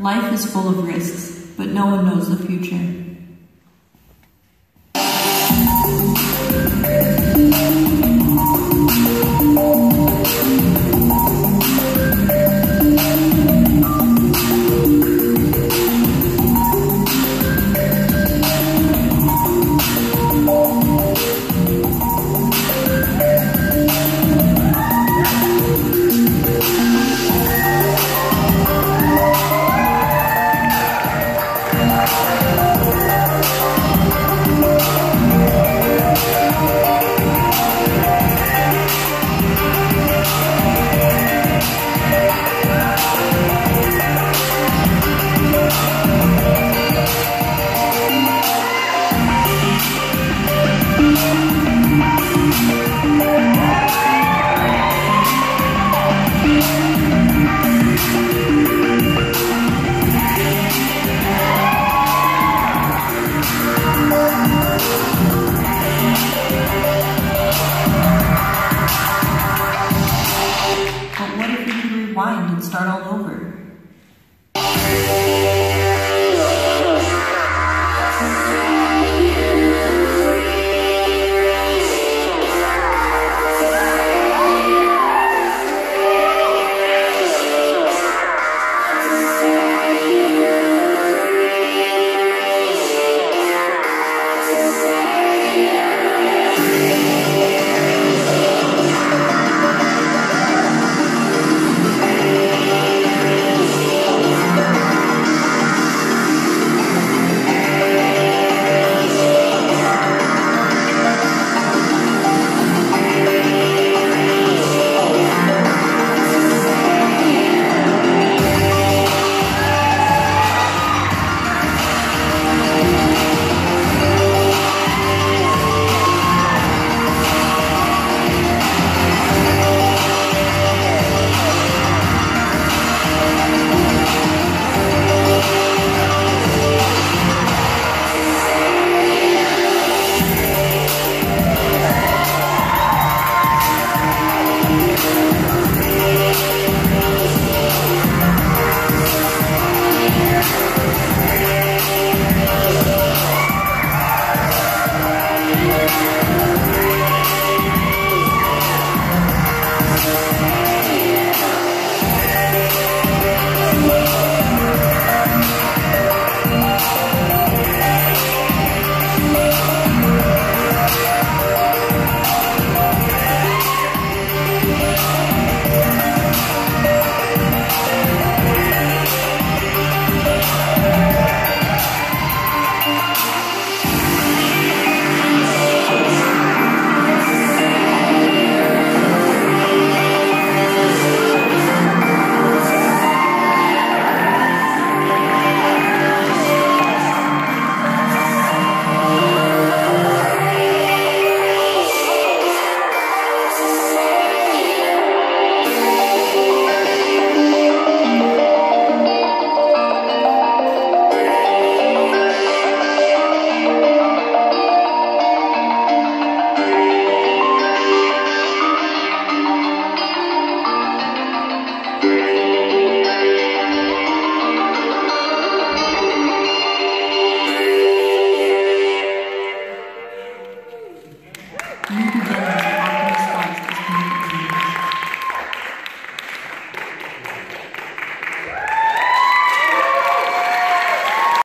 Life is full of risks, but no one knows the future. Start all over?